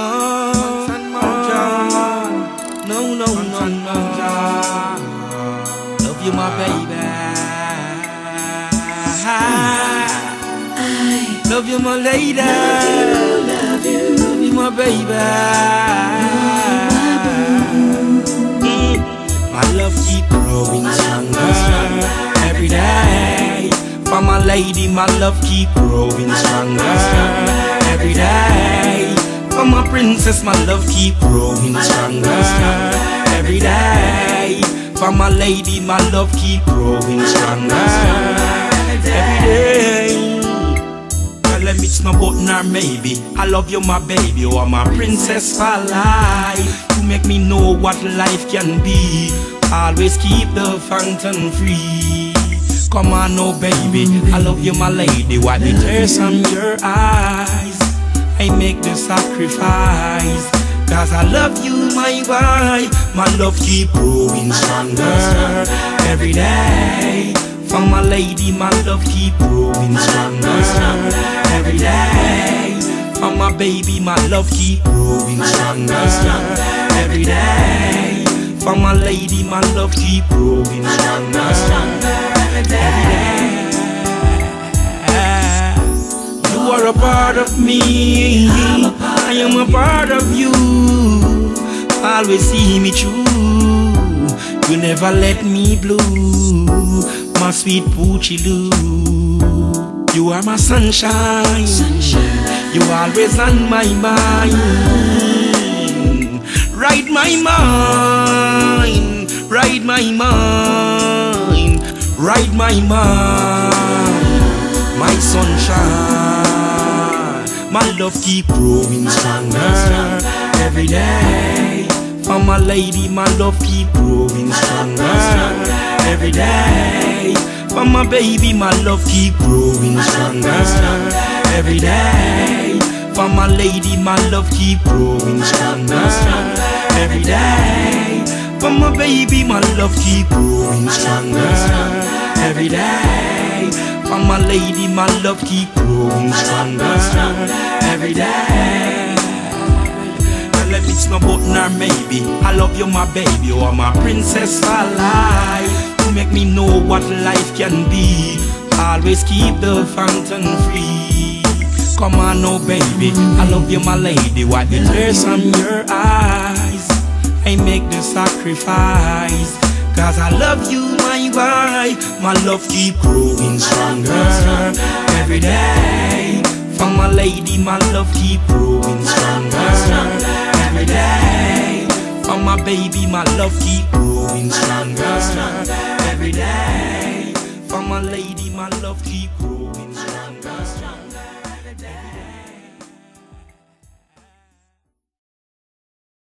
Oh, no, no, no, no. Love you, my baby. Love you, my lady. Love you. Love you, my baby. Mm. My love keep growing stronger every day. For my lady, my love keep growing stronger every day. Princess, my love keep growing stronger every day. For my lady, my love keep growing stronger every day. Well, it's no but nor maybe. I love you, my baby, you are my princess for life. You make me know what life can be. Always keep the fountain free. Come on, no baby, I love you, my lady. Wipe the tears from your eyes. I make the sacrifice. Cause I love you, my wife. My love keep growing stronger every day. For my lady, my love keep growing stronger every day. For my baby, my love keep growing stronger every day. For my lady, my love keep growing stronger every day. A part of me. I am a part of you. Always see me through. You never let me blue. My sweet Poochie Lou. You are my sunshine. You always on my mind. Right my mind. Right my mind. Right my mind. My sunshine. My love keep growing stronger every day. For my lady, my love keep growing stronger every day. For my baby, my love keep growing stronger every day. For my lady, my love keep growing stronger every day. For my baby, my love keep growing stronger every day. For my lady, my love keep growing stronger every day. Well, if it's no but nor maybe, I love you, my baby, you are my princess for life. You make me know what life can be. Always keep the fountain free. Come on, no baby, I love you, my lady. Wipe the tears from your eyes. I make the sacrifice. Cause I love you, my wife. My love keep growing stronger every day. For my lady, my love keep growing stronger every day. For my baby, my love keep growing stronger every day. For my lady, my love keep